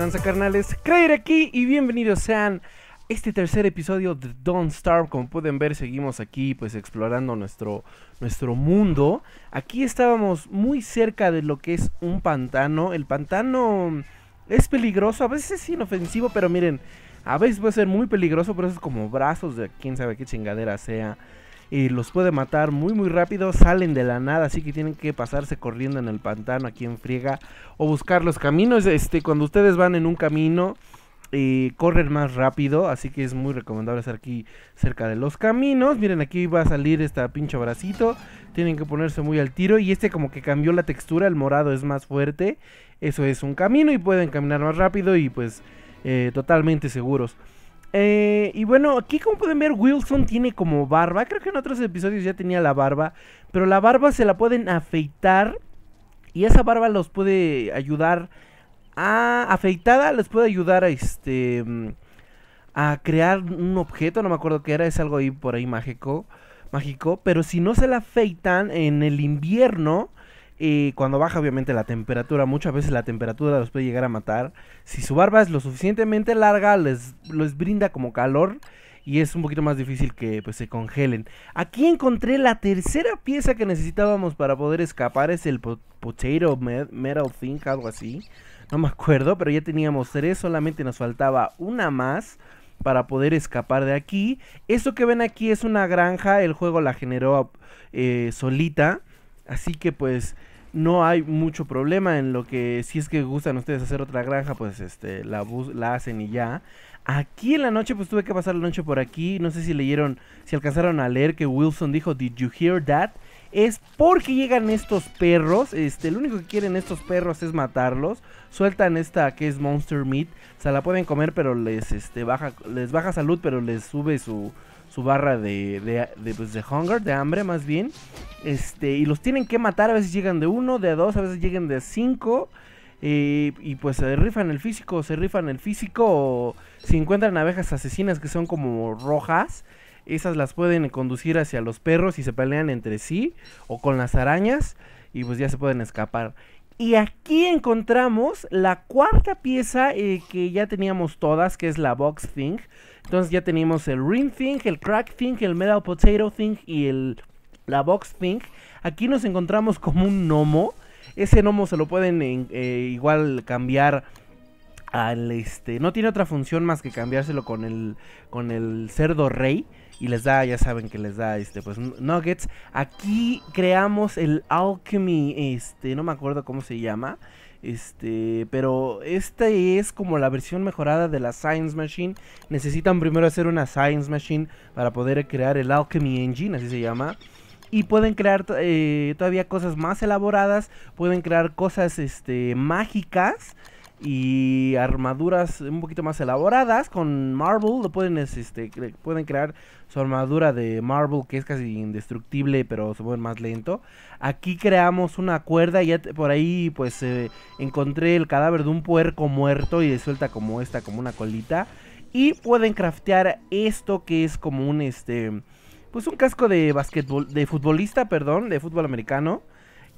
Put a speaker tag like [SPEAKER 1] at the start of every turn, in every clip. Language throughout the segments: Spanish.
[SPEAKER 1] tranza carnales? Creer aquí y bienvenidos sean este tercer episodio de Don't Starve. Como pueden ver, seguimos aquí pues explorando nuestro, nuestro mundo. Aquí estábamos muy cerca de lo que es un pantano. El pantano es peligroso, a veces es inofensivo, pero miren, a veces puede ser muy peligroso, pero es como brazos de quién sabe qué chingadera sea y los puede matar muy muy rápido, salen de la nada, así que tienen que pasarse corriendo en el pantano aquí en friega o buscar los caminos, este cuando ustedes van en un camino eh, corren más rápido, así que es muy recomendable estar aquí cerca de los caminos. Miren, aquí va a salir este pinche bracito. Tienen que ponerse muy al tiro. Y este como que cambió la textura, el morado es más fuerte. Eso es un camino y pueden caminar más rápido y pues eh, totalmente seguros. Eh, y bueno, aquí como pueden ver, Wilson tiene como barba. Creo que en otros episodios ya tenía la barba. Pero la barba se la pueden afeitar. Y esa barba los puede ayudar a... Afeitada les puede ayudar a este... A crear un objeto, no me acuerdo qué era, es algo ahí por ahí mágico. Mágico, pero si no se la afeitan en el invierno, y cuando baja obviamente la temperatura, muchas veces la temperatura los puede llegar a matar. Si su barba es lo suficientemente larga, les, les brinda como calor y es un poquito más difícil que pues, se congelen. Aquí encontré la tercera pieza que necesitábamos para poder escapar, es el Potato Metal Thing, algo así. No me acuerdo, pero ya teníamos tres, solamente nos faltaba una más para poder escapar de aquí. Esto que ven aquí es una granja, el juego la generó eh, solita. Así que pues no hay mucho problema en lo que si es que gustan ustedes hacer otra granja, pues este la la hacen y ya. Aquí en la noche pues tuve que pasar la noche por aquí, no sé si leyeron, si alcanzaron a leer que Wilson dijo, "Did you hear that?" Es porque llegan estos perros, este, lo único que quieren estos perros es matarlos. Sueltan esta que es Monster Meat, se la pueden comer, pero les este baja les baja salud, pero les sube su su barra de, de, de, pues, de hunger, de hambre más bien. Este, y los tienen que matar, a veces llegan de uno, de dos, a veces llegan de cinco. Eh, y pues se rifan el físico, se rifan el físico. O si encuentran abejas asesinas que son como rojas, esas las pueden conducir hacia los perros y se pelean entre sí. O con las arañas. Y pues ya se pueden escapar. Y aquí encontramos la cuarta pieza eh, que ya teníamos todas, que es la Box Thing. Entonces ya tenemos el Ring Thing, el Crack Thing, el Metal Potato Thing y el, la Box Thing. Aquí nos encontramos como un gnomo. Ese gnomo se lo pueden eh, igual cambiar al este. No tiene otra función más que cambiárselo con el, con el cerdo rey y les da, ya saben que les da este pues nuggets. Aquí creamos el alchemy este, no me acuerdo cómo se llama. Este, pero esta es como la versión mejorada de la Science Machine. Necesitan primero hacer una Science Machine para poder crear el Alchemy Engine, así se llama. Y pueden crear eh, todavía cosas más elaboradas, pueden crear cosas este, mágicas y armaduras un poquito más elaboradas con Marble lo pueden este pueden crear su armadura de Marble que es casi indestructible pero se mueve más lento. Aquí creamos una cuerda y por ahí pues eh, encontré el cadáver de un puerco muerto y suelta como esta como una colita. Y pueden craftear esto que es como un este pues un casco de basquetbol de futbolista perdón de fútbol americano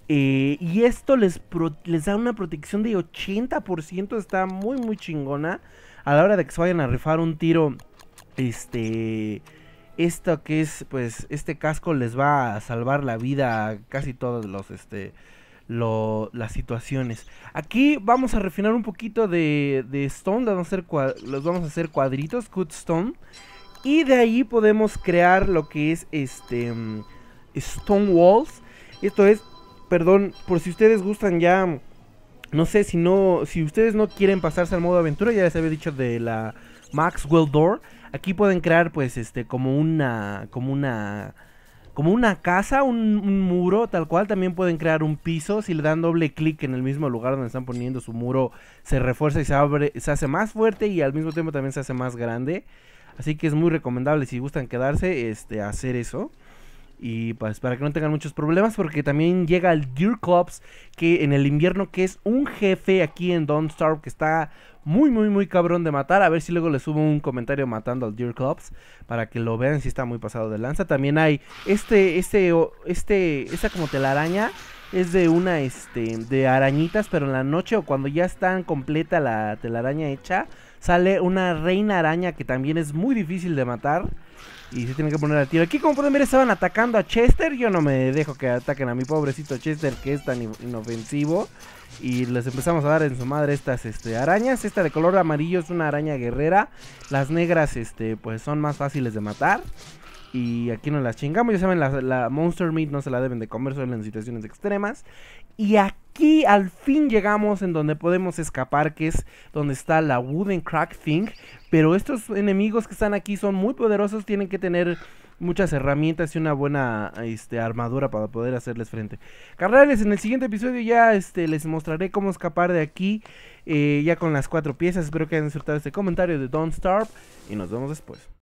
[SPEAKER 1] eh, y esto les, les da una protección de 80%. Está muy, muy chingona. A la hora de que se vayan a rifar un tiro, este... Esto que es, pues, este casco les va a salvar la vida a casi todos los, este... las situaciones. Aquí vamos a refinar un poquito de, de stone. Vamos a hacer los vamos a hacer cuadritos, cut stone. Y de ahí podemos crear lo que es este... Mm, stone walls. Esto es perdón, por si ustedes gustan ya, no sé, si no, si ustedes no quieren pasarse al modo aventura, ya les había dicho de la Maxwell Door, aquí pueden crear pues este como una, como una, como una casa, un, muro tal cual, también pueden crear un piso, si le dan doble clic en el mismo lugar donde están poniendo su muro, se refuerza y se abre, se hace más fuerte y al mismo tiempo también se hace más grande. Así que es muy recomendable si gustan quedarse, este, hacer eso. Y pues para que no tengan muchos problemas, porque también llega el Deer Clubs, que en el invierno, que es un jefe aquí en Don't que está muy, muy, muy cabrón de matar. A ver si luego le subo un comentario matando al Deer Clubs, para que lo vean si está muy pasado de lanza. También hay este, este, este, esta como telaraña, es de una, este, de arañitas, pero en la noche o cuando ya está completa la telaraña hecha, sale una reina araña que también es muy difícil de matar. Y se tiene que poner al tiro. Aquí, como pueden ver, estaban atacando a Chester. Yo no me dejo que ataquen a mi pobrecito Chester, que es tan inofensivo. Y les empezamos a dar en su madre estas este, arañas. Esta de color amarillo es una araña guerrera. Las negras, este, pues son más fáciles de matar. Y aquí nos las chingamos. Ya saben, la, Monster Meat no se la deben de comer solo en situaciones extremas. Y aquí al fin llegamos en donde podemos escapar, que es donde está la Wooden Crack Thing. Pero estos enemigos que están aquí son muy poderosos, tienen que tener muchas herramientas y una buena este, armadura para poder hacerles frente. Carnales, en el siguiente episodio ya este, les mostraré cómo escapar de aquí, eh, ya con las cuatro piezas. Espero que hayan disfrutado este comentario de Don't Starve y nos vemos después.